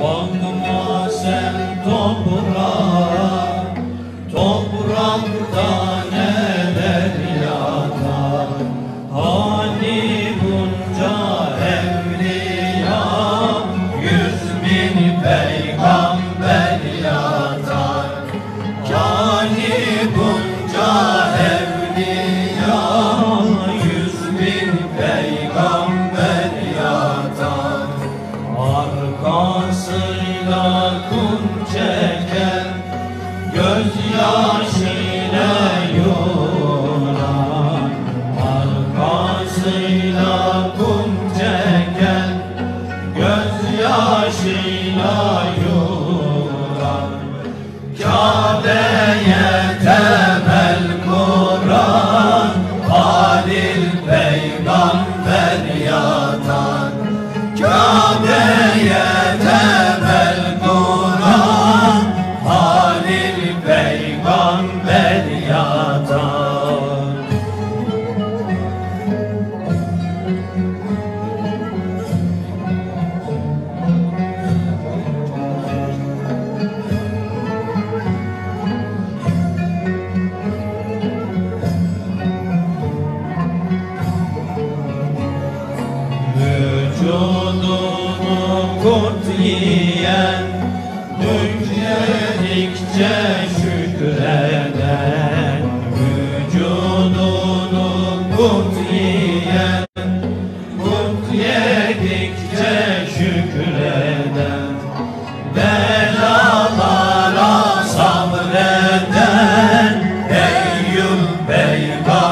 Bakma sen toprağa Toprakta neler yatar? Hani bunca evliya Yüz bin peygamber yatar çeken Gözyaşıyla yoran Arkasıyla kum çeken Gözyaşıyla yoran Kabe'ye temel kuran Halil peygamber yatan. Kabe'ye yatan Vücudunu kurt yiyen Dükledikçe şükreden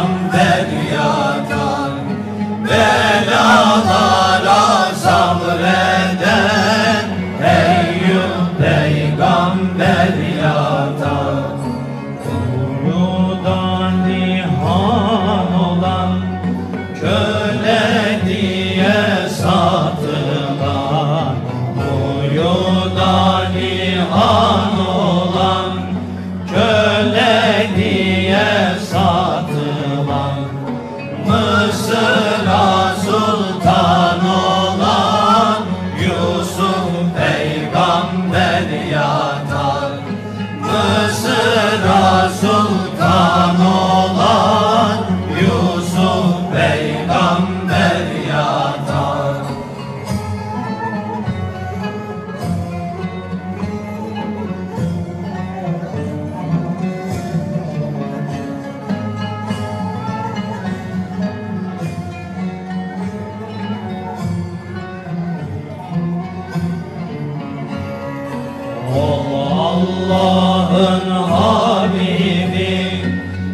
peygamber yatan Belalara sabreden Eyyub peygamber yatan Kuyudan nihan olan Köle Allah'ın Habibi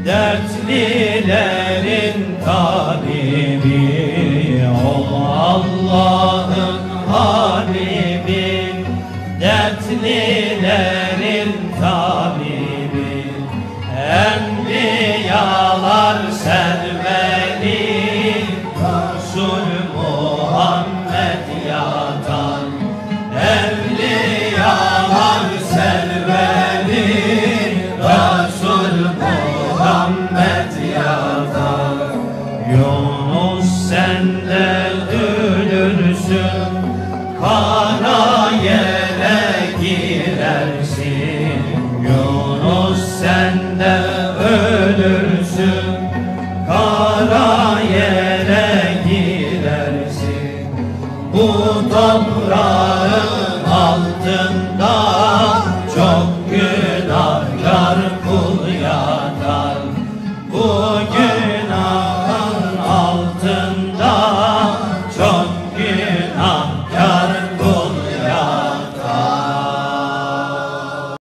Dertlilerin tabibi. O Allah'ın Habibi Dertlilerin tabibi. Enbiyalar Yunus sen ölürsün. Kara yere girersin. Yunus sen ölürsün. Kara yere girersin. Bu toprağın